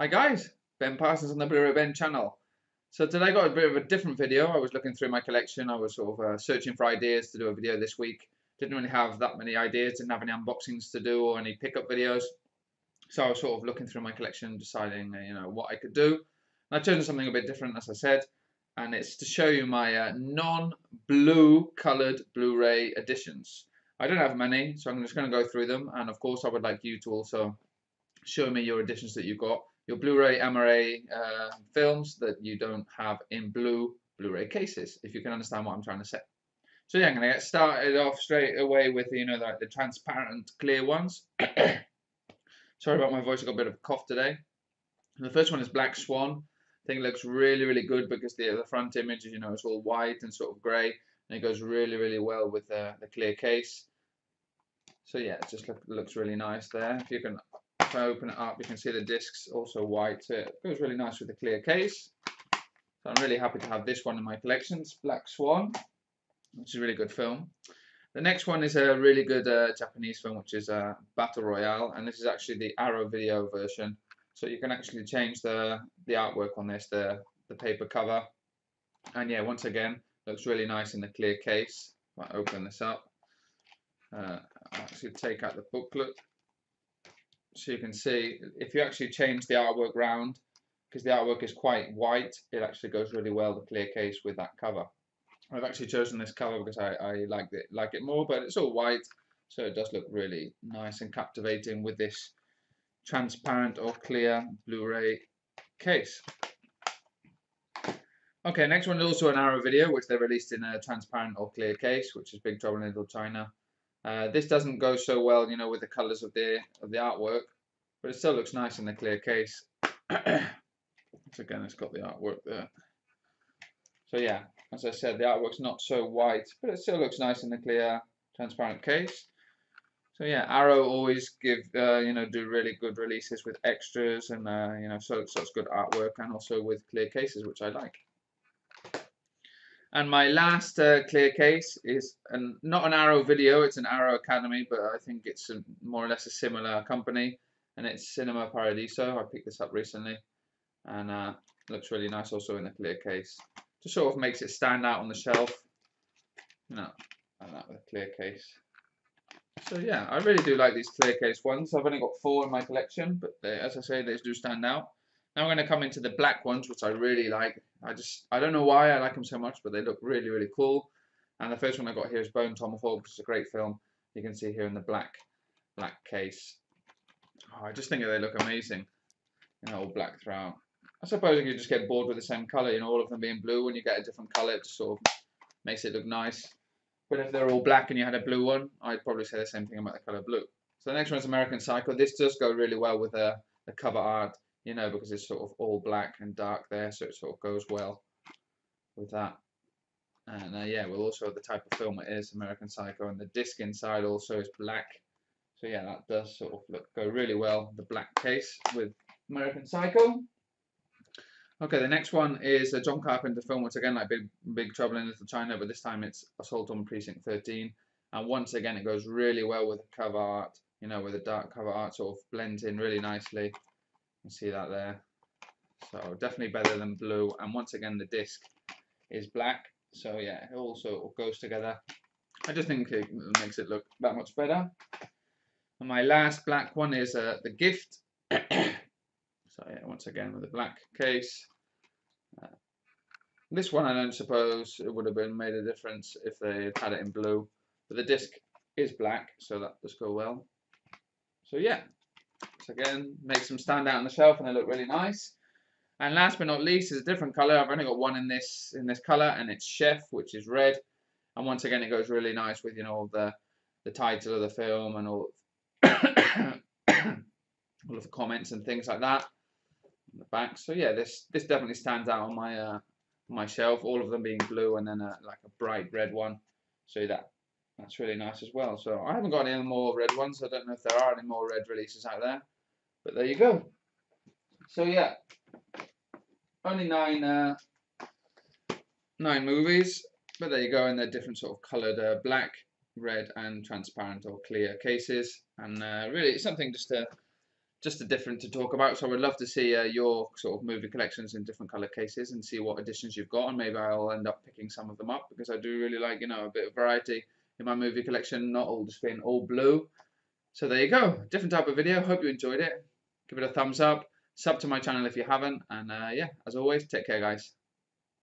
Hi guys, Ben Parsons on the Blu-ray Benn channel. So today I got a bit of a different video. I was looking through my collection. I was sort of uh, searching for ideas to do a video this week. Didn't really have that many ideas. Didn't have any unboxings to do or any pickup videos. So I was sort of looking through my collection, deciding uh, you know what I could do. And I chose something a bit different, as I said, and it's to show you my uh, non-blue coloured Blu-ray editions. I don't have many, so I'm just going to go through them. And of course, I would like you to also show me your editions that you've got your Blu-ray MRA uh, films that you don't have in blue Blu-ray cases, if you can understand what I'm trying to say. So yeah, I'm going to get started off straight away with you know the, the transparent clear ones. Sorry about my voice, I got a bit of a cough today. And The first one is Black Swan. I think it looks really, really good because the the front image, is, you know, it's all white and sort of grey, and it goes really, really well with the, the clear case. So yeah, it just look, looks really nice there. If you can if I open it up, you can see the discs also white. So it goes really nice with the clear case. So I'm really happy to have this one in my collections, Black Swan, which is a really good film. The next one is a really good uh, Japanese film, which is uh, Battle Royale, and this is actually the Arrow video version. So you can actually change the the artwork on this, the the paper cover, and yeah, once again, looks really nice in the clear case. I open this up. Uh, I'll actually take out the booklet so you can see if you actually change the artwork round because the artwork is quite white it actually goes really well the clear case with that cover. I've actually chosen this cover because I, I like it like it more but it's all white so it does look really nice and captivating with this transparent or clear Blu-ray case. Okay next one is also an Arrow video which they released in a transparent or clear case which is Big Trouble in Little China uh, this doesn't go so well, you know, with the colours of the of the artwork, but it still looks nice in the clear case. so again, it's got the artwork there. So yeah, as I said, the artwork's not so white, but it still looks nice in the clear, transparent case. So yeah, Arrow always give uh, you know do really good releases with extras and uh, you know so such good artwork and also with clear cases, which I like. And my last uh, clear case is an, not an Arrow video, it's an Arrow Academy, but I think it's a, more or less a similar company. And it's Cinema Paradiso. I picked this up recently. And uh, looks really nice also in the clear case. Just sort of makes it stand out on the shelf. You know, and that with a clear case. So yeah, I really do like these clear case ones. I've only got four in my collection, but they, as I say, they do stand out. Now I'm going to come into the black ones, which I really like. I just, I don't know why I like them so much, but they look really, really cool. And the first one I got here is Bone Tomahawk, which is a great film. You can see here in the black, black case. Oh, I just think they look amazing. You know, all black throughout. I suppose you just get bored with the same colour, you know, all of them being blue. When you get a different colour, it just sort of makes it look nice. But if they're all black and you had a blue one, I'd probably say the same thing about the colour blue. So the next one is American Psycho. This does go really well with the, the cover art you know, because it's sort of all black and dark there, so it sort of goes well with that. And uh, yeah, well, also the type of film it is, American Psycho, and the disc inside also is black. So yeah, that does sort of look go really well, the black case with American Psycho. Okay, the next one is a John Carpenter film, once again, like Big, Big Trouble in Little China, but this time it's Assault on Precinct 13. And once again, it goes really well with the cover art, you know, with the dark cover art sort of blends in really nicely can see that there. So definitely better than blue. And once again, the disc is black. So yeah, it also goes together. I just think it makes it look that much better. And my last black one is uh, the gift. so yeah, once again with the black case. Uh, this one I don't suppose it would have been made a difference if they had had it in blue. But the disc is black, so that does go well. So yeah, so again, makes them stand out on the shelf and they look really nice. And last but not least is a different colour. I've only got one in this in this colour and it's Chef, which is red. And once again, it goes really nice with you know the the title of the film and all all of the comments and things like that on the back. So yeah, this this definitely stands out on my uh, my shelf. All of them being blue and then a, like a bright red one. So that that's really nice as well. So I haven't got any more red ones. I don't know if there are any more red releases out there. But there you go. So yeah, only nine uh, nine movies. But there you go, and they're different sort of coloured uh, black, red, and transparent or clear cases. And uh, really, it's something just to just a different to talk about. So I would love to see uh, your sort of movie collections in different color cases and see what editions you've got, and maybe I'll end up picking some of them up because I do really like you know a bit of variety in my movie collection, not all just being all blue. So there you go, different type of video. Hope you enjoyed it. Give it a thumbs up. Sub to my channel if you haven't, and uh, yeah, as always, take care, guys.